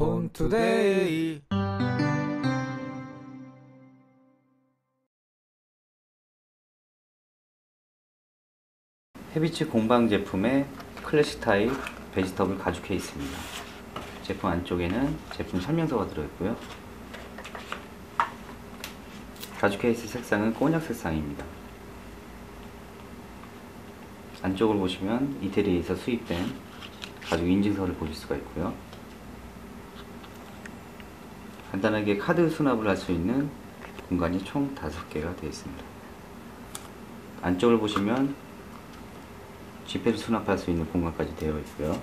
본투데이 헤비츠 공방 제품의 클래식 타입 vegetable 가죽 케이스입니다. 제품 안쪽에는 제품 설명서가 들어있고요. 가죽 케이스 색상은 꼬냑 색상입니다. 안쪽을 보시면 이태리에서 수입된 가죽 인증서를 보실 수가 있고요. 간단하게 카드 수납을 할 수 있는 공간이 총 5개가 되어 있습니다. 안쪽을 보시면 지폐를 수납할 수 있는 공간까지 되어 있고요.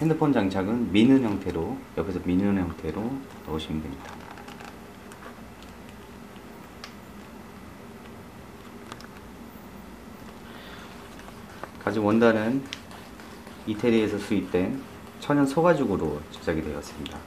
핸드폰 장착은 미는 형태로 옆에서 미는 형태로 넣으시면 됩니다. 가죽 원단은 이태리에서 수입된 천연 소가죽으로 제작이 되었습니다.